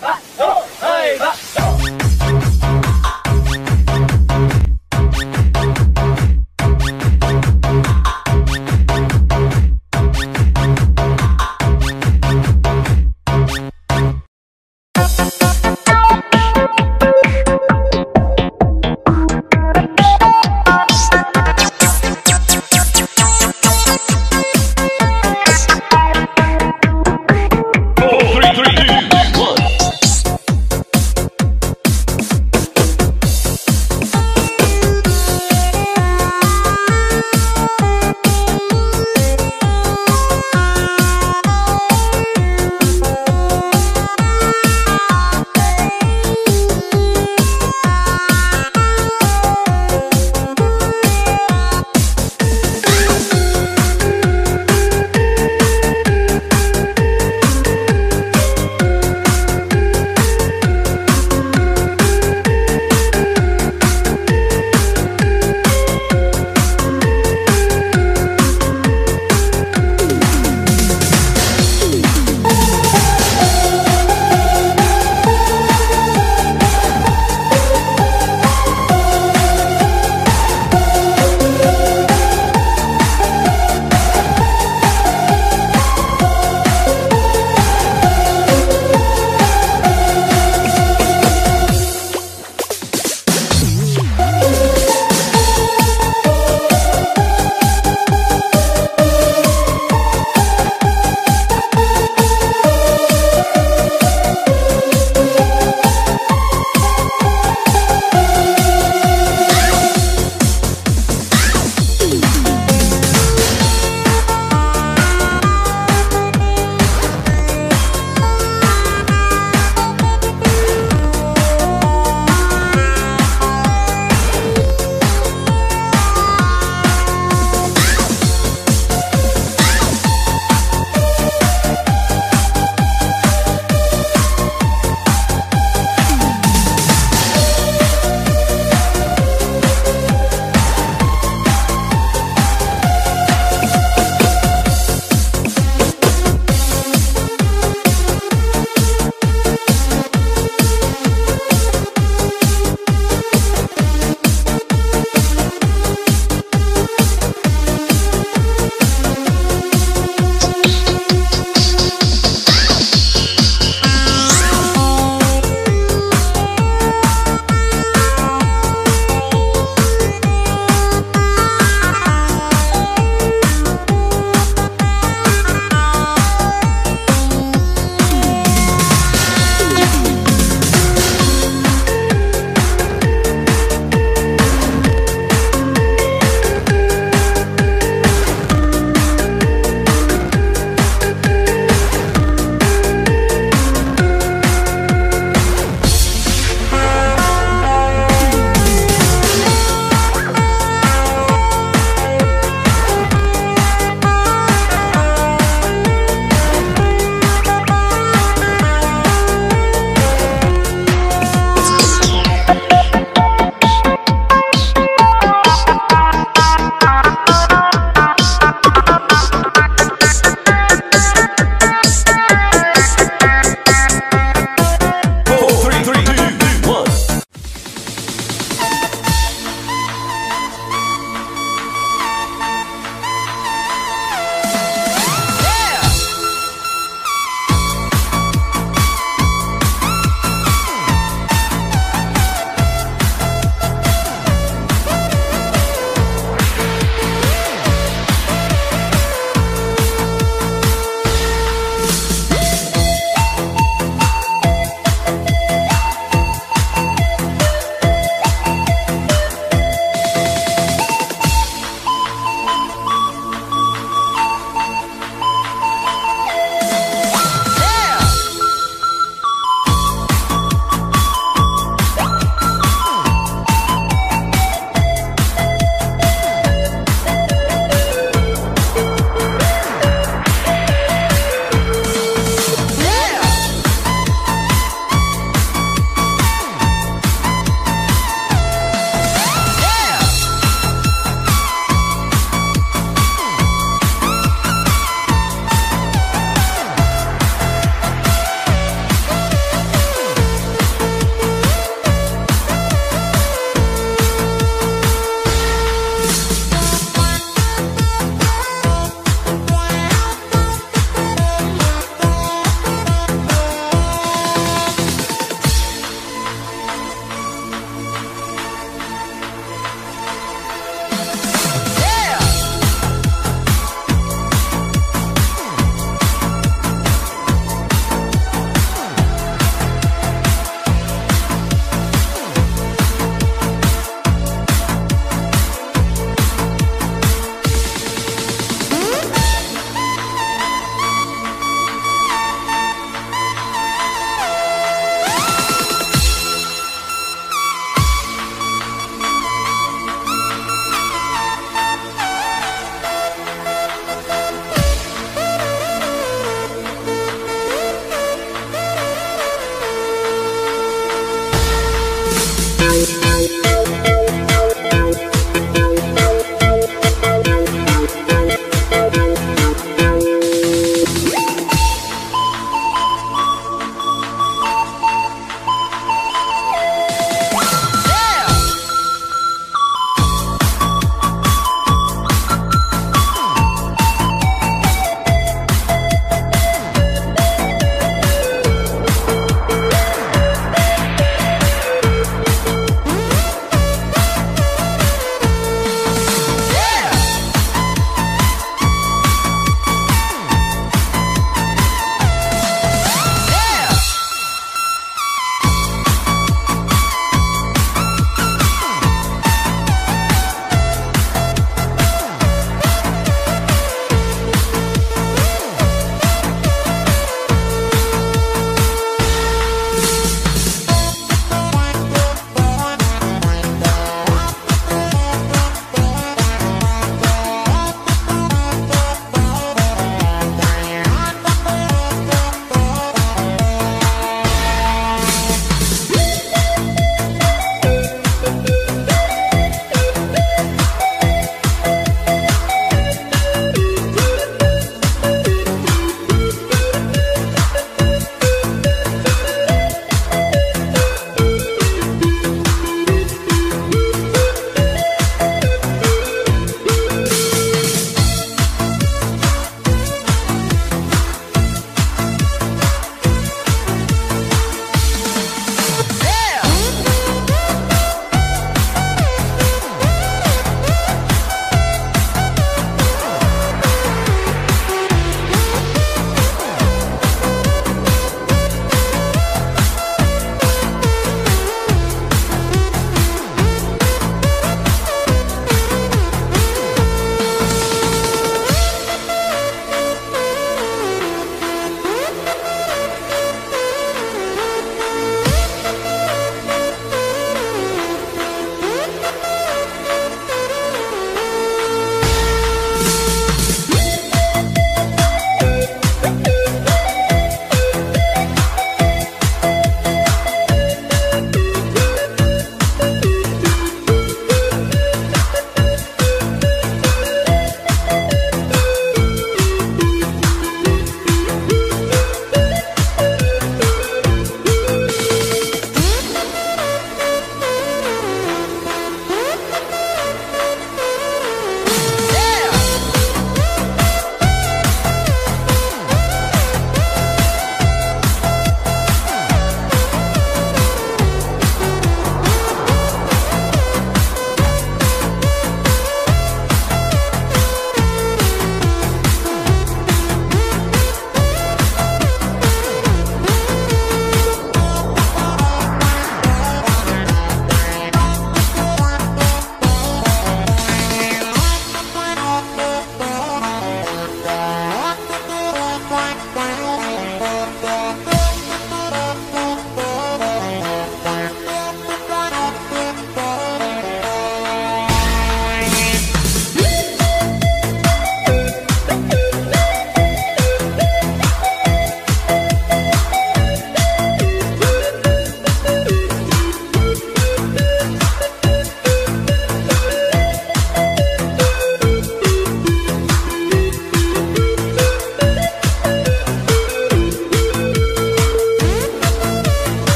Di?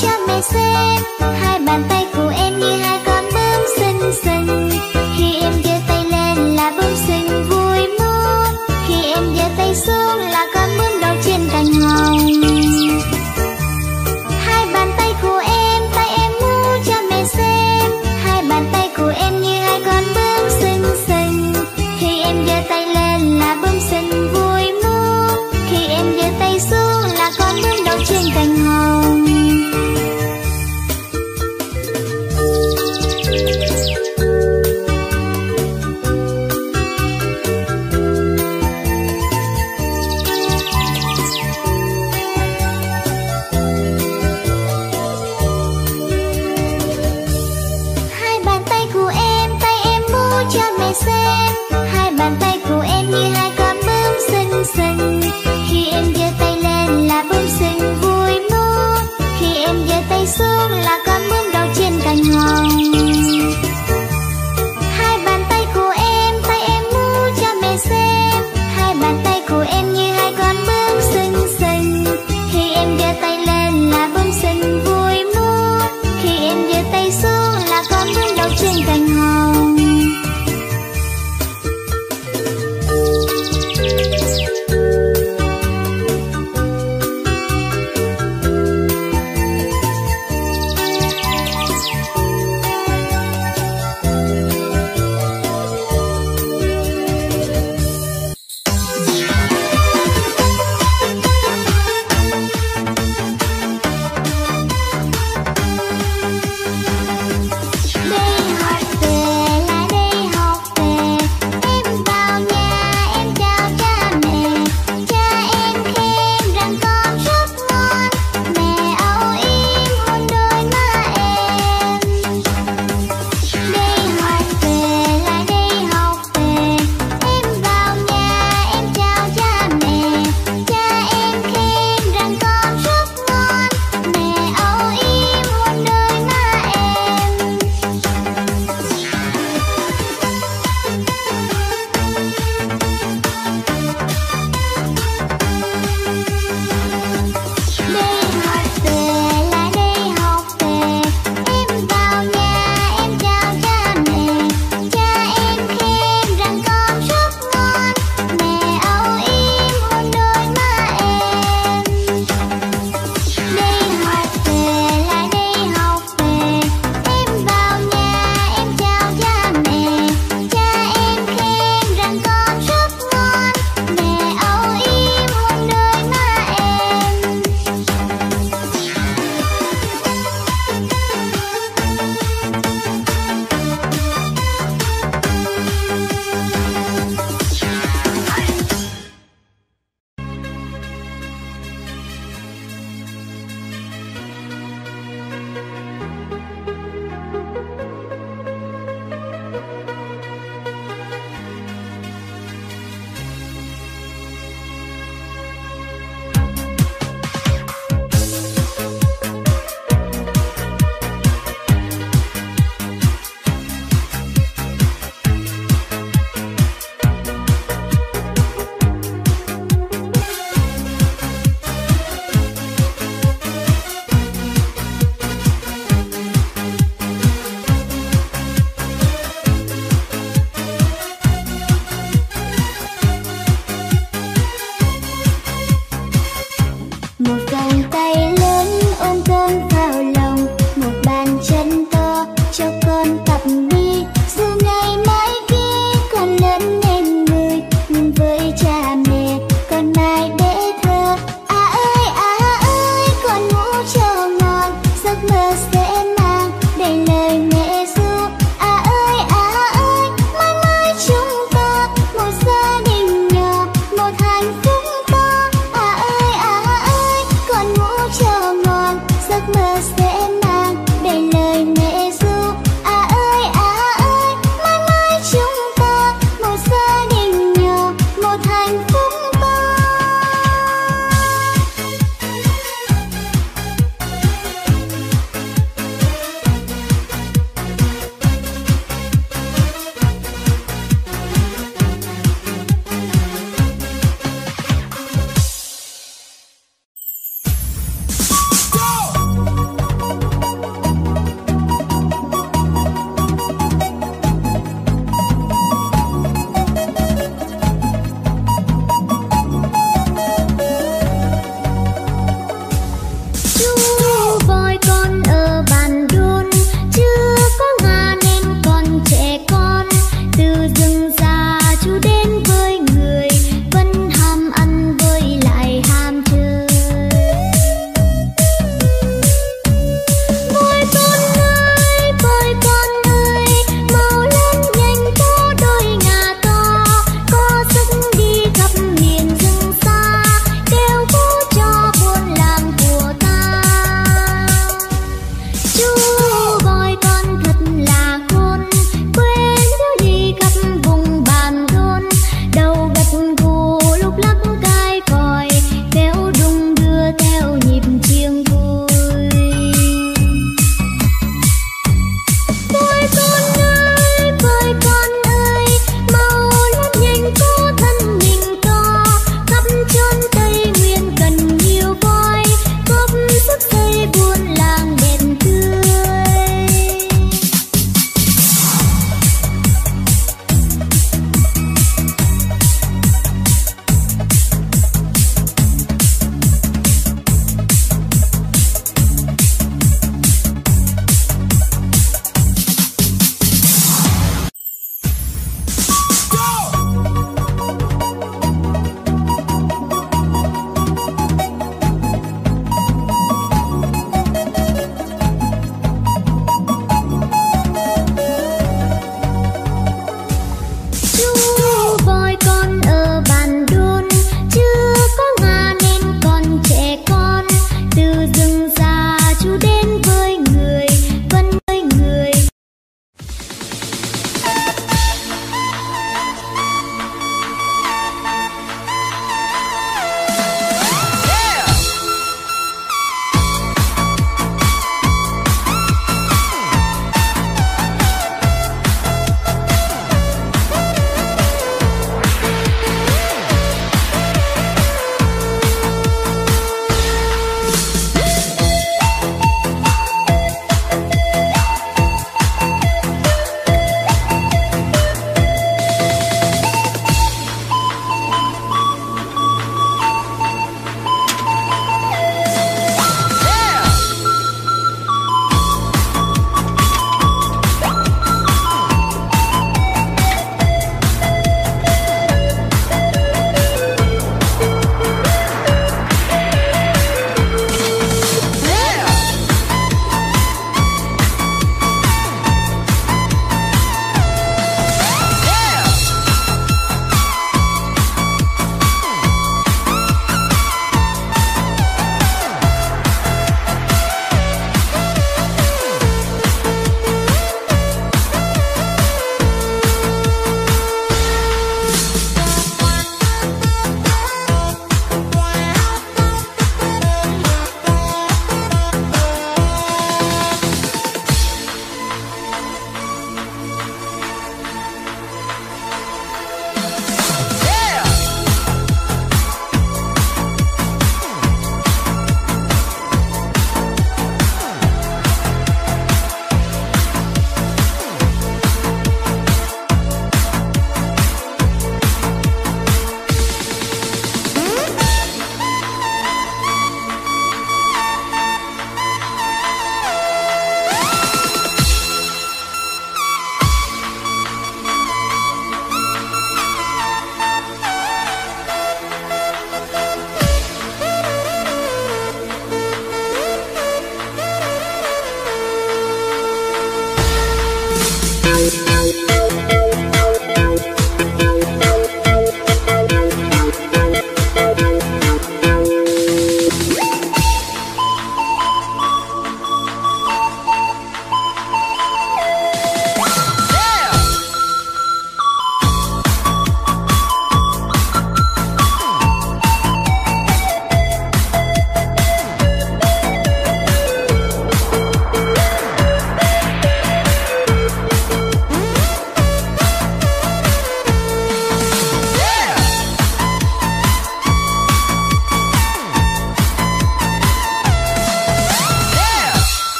cha mẹ xem. Hai bàn tay của em như hai con bướm xinh xinh. Khi em giơ tay lên là bướm xinh vui múa khi em giơ tay xuống là con Lên là bông xinh